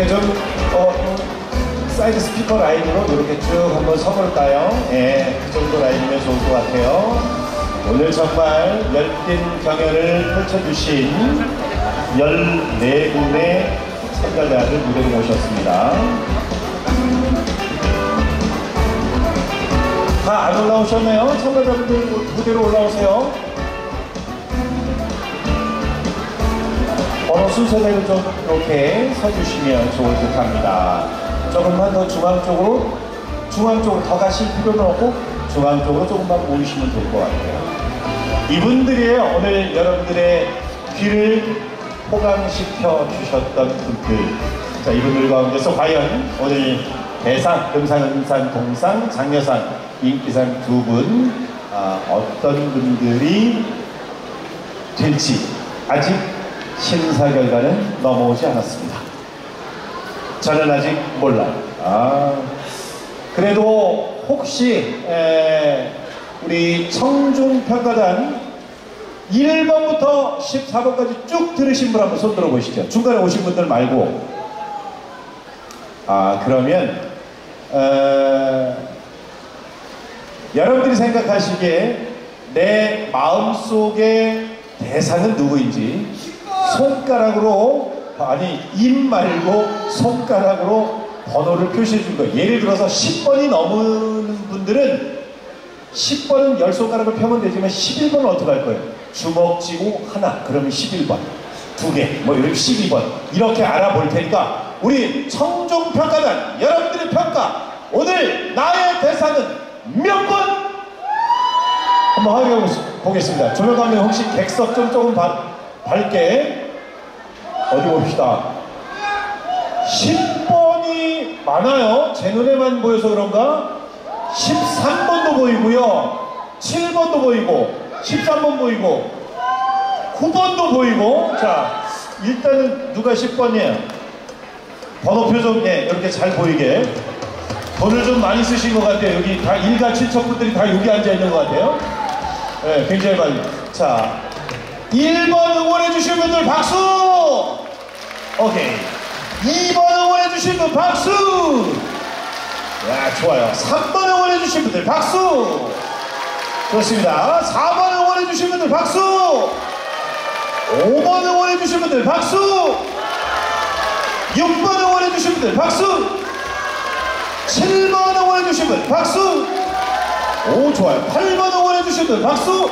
이렇게 좀 어, 사이드 스피커 라인으로 이렇게 쭉 한번 서볼까요? 예, 그 정도 라인이면 좋을 것 같아요. 오늘 정말 열띤 경연을 펼쳐주신 14분의 참가자를 무대로 모셨습니다. 다 안 올라오셨나요? 참가자분들 무대로 올라오세요. 순서대로 좀 이렇게 서주시면 좋을 듯 합니다. 조금만 더 중앙 쪽으로, 중앙 쪽으로 더 가실 필요는 없고, 중앙 쪽으로 조금만 모이시면 될것 같아요. 이분들이에요. 오늘 여러분들의 귀를 호강시켜 주셨던 분들. 자, 이분들 가운데서 과연 오늘 대상, 금상은상, 동상, 장려상, 인기상 두 분, 아, 어떤 분들이 될지 아직 심사 결과는 넘어오지 않았습니다. 저는 아직 몰라요. 아, 그래도 혹시 에, 우리 청중평가단 1번부터 14번까지 쭉 들으신 분 한번 손 들어보시죠. 중간에 오신 분들 말고. 아, 그러면, 어, 여러분들이 생각하시기에 내 마음속의 대상은 누구인지 손가락으로, 아니, 입 말고 손가락으로 번호를 표시해 준 거예요. 예를 들어서 10번이 넘는 분들은 10번은 10손가락을 펴면 되지만 11번은 어떻게 할 거예요? 주먹 쥐고 하나 그러면 11번 두 개 뭐 이렇게 12번 이렇게 알아볼 테니까 우리 청중평가단 여러분들의 평가 오늘 나의 대상은 몇 번? 한번 확인해 보겠습니다 조명 감독 혹시 객석 좀 조금 바, 밝게 어디 봅시다. 10번이 많아요. 제 눈에만 보여서 그런가? 13번도 보이고요. 7번도 보이고 13번 보이고 9번도 보이고. 자 일단은 누가 10번이에요? 번호표 좀 예, 이렇게 잘 보이게. 돈을 좀 많이 쓰신 것 같아요. 여기 다 일가 친척분들이 다 여기 앉아 있는 것 같아요. 예, 굉장히 많이. 자 1번 응원해 주신 분들 박수 오케이. 2번 응원해 주신 분 박수! 야 좋아요. 3번 응원해 주신 분들 박수! 좋습니다. 4번 응원해 주신 분들 박수! 5번 응원해 주신 분들 박수! 6번 응원해 주신 분들 박수! 7번 응원해 주신 분 박수! 오 좋아요. 8번 응원해 주신 분들 박수